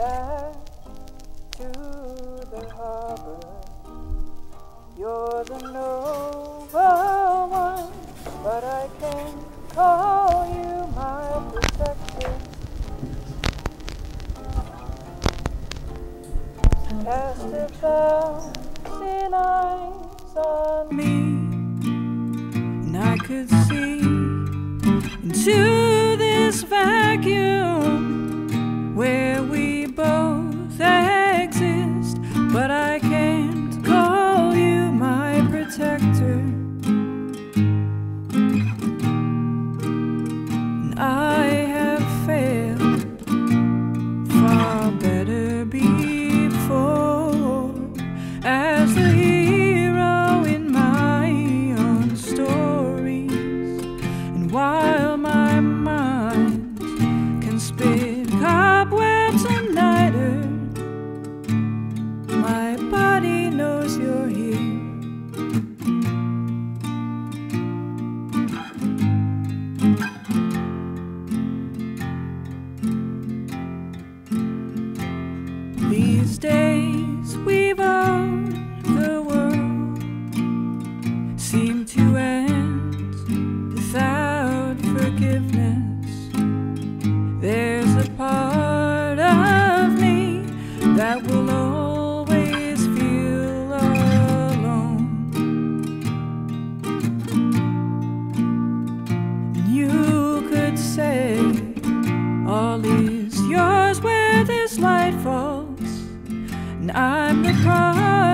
back to the harbor. You're the noble one, but I can call you my protector. Cast a thousand eyes on me, and I could see into. I days we've owned the world, seem to end without forgiveness. There's a part of me that will always feel alone. And you could say all is yours where this light falls. I'm the prodigal